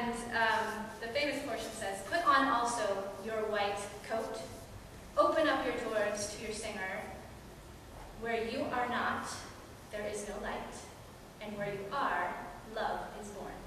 And um, the famous portion says, Put on also your white coat. Open up your doors to your singer. Where you are not, there is no light. And where you are, love is born.